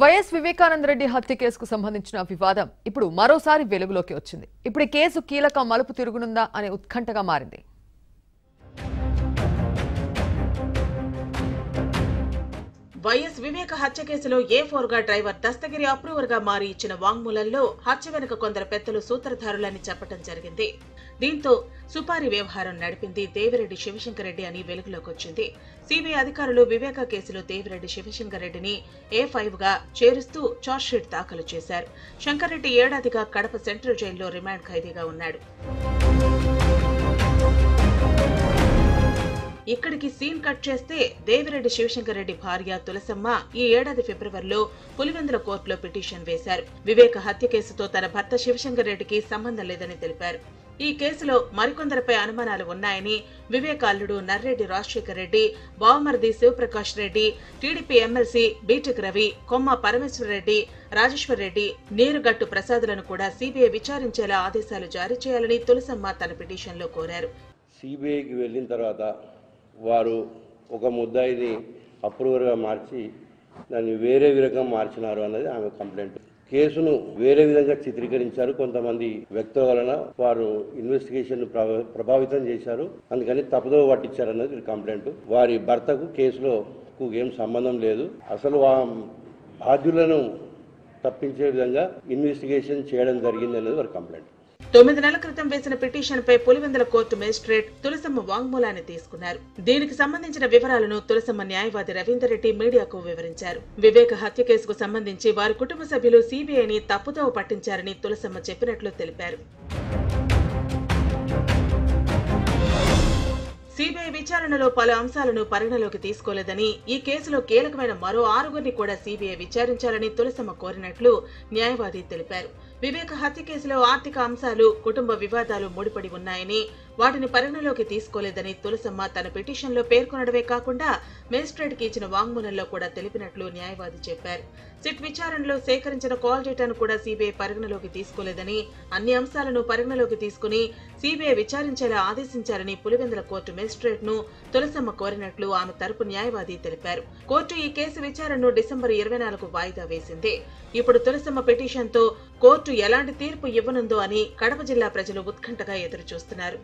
YS Vivekananda Reddy హత్య కేసుకు సంబంధించిన వివాదం ఇప్పుడు మరోసారి వెలుగులోకి వచ్చింది. ఇప్పుడు కేసు కీలక మలుపు తిరుగునుందా అనే ఉత్కంఠగా మారింది. వైఎస్ వివేక హత్య కేసులో ఏ ఫోర్గా డ్రైవర్ దస్తగిరి అప్రూవర్గా మారి ఇచ్చిన వాంగ్మూలంలో హత్య వెనుక కొందరు పెద్దలు సూత్రధారులని చెప్పడం జరిగింది. దీంతో సుపారీ వ్యవహారం నడిపింది దేవిరెడ్డి శివశంకర్ రెడ్డి అని వెలుగులోకి వచ్చింది. సిబిఐ అధికారులు వివేక కేసులో దేవిరెడ్డి శివశంకర్ రెడ్డిని ఏ ఫైవ్గా చేరుస్తూ చార్జ్షీట్ దాఖలు చేశారు. శంకర్రెడ్డి ఏడాదిగా కడప సెంట్రల్ జైల్లో రిమాండ్ ఖైదీగా ఉన్నాడు. ఇక్కడికి సీన్ కట్ చేస్తే దేవిరెడ్డి శివశంకర్ రెడ్డి భార్య తులసమ్మ ఈ ఏడాది ఫిబ్రవరిలో పులివెందుల కోర్టులో పిటిషన్ వేశారు. వివేక హత్య కేసుతో తన భర్త శివశంకర్ రెడ్డికి సంబంధం లేదని తెలిపారు. ఈ కేసులో మరికొందరిపై అనుమానాలు ఉన్నాయని వివేక అల్లుడు Narreddy Rajasekhar Reddy బావమర్ది Sivaprakash Reddy TDP MLC B Tech Ravi Komma Parameswara Reddy Rajeshwar Reddy Nirugattu ప్రసాదులను కూడా సీబీఐ విచారించేలా ఆదేశాలు జారీ చేయాలని తులసమ్మ తన పిటిషన్లో కోరారు. సిబిఐకి వెళ్ళిన తర్వాత వారు ఒక ముద్దాయిని అప్రూవర్గా మార్చి దాన్ని వేరే విధంగా మార్చినారు అన్నది ఆమె కంప్లైంట్. కేసును వేరే విధంగా చిత్రీకరించారు. కొంతమంది వ్యక్తుల వలన వారు ఇన్వెస్టిగేషన్ ప్రభా- ప్రభావితం చేశారు. అందుకని తప్పుదో పట్టించారు అన్నది కంప్లైంట్. వారి భర్తకు కేసులో ఏం సంబంధం లేదు. అసలు ఆ బాధ్యులను తప్పించే విధంగా ఇన్వెస్టిగేషన్ చేయడం జరిగింది అనేది వారి కంప్లైంట్. తొమ్మిది నెలల క్రితం వేసిన పిటిషన్పై పులివెందుల కోర్టు మేజిస్ట్రేట్ తులసమ్మ వాంగ్మూలాన్ని తీసుకున్నారు. దీనికి సంబంధించిన వివరాలను తులసమ్మ న్యాయవాది రవీందర్ రెడ్డి మీడియాకు వివరించారు. వివేక హత్య కేసుకు సంబంధించి వారి కుటుంబ సభ్యులు సీబీఐని తప్పుదోవ పట్టించారని తులసమ్మ చెప్పినట్లు తెలిపారు. విచారణలో పలు అంశాలను పరిగణలోకి తీసుకోలేదని ఈ కేసులో కీలకమైన మరో ఆరుగురిని కూడా సిబిఐ విచారించాలని తులసమ్మ కోరినట్లు న్యాయవాది తెలిపారు. వివేక హత్య కేసులో ఆర్థిక అంశాలు కుటుంబ వివాదాలు ముడిపడి ఉన్నాయని వాటిని పరిగణలోకి తీసుకోలేదని తులసమ్మ తన పిటిషన్లో పేర్కొనడమే కాకుండా మేజిస్ట్రేట్కి ఇచ్చిన వాంగ్మూలంలో కూడా తెలిపినట్లు న్యాయవాది చెప్పారు. సిట్ విచారణలో సేకరించిన కాల్ డేటాను కూడా సీబీఐ పరిగణలోకి తీసుకోలేదని అన్ని అంశాలను పరిగణలోకి తీసుకుని సిబిఐ విచారించేలా ఆదేశించారని పులివెందుల కోర్టు మేజిస్ట్రేట్ను తులసమ్మ కోరినట్లు ఆమె తరపు న్యాయవాది తెలిపారు. కోర్టు ఈ కేసు విచారణను డిసెంబర్ ఇరవై నాలుగు వాయిదా వేసింది. ఇప్పుడు తులసమ్మ పిటిషన్తో కోర్టు ఎలాంటి తీర్పు ఇవ్వనుందో అని కడప జిల్లా ప్రజలు ఉత్కంఠగా ఎదురుచూస్తున్నారు.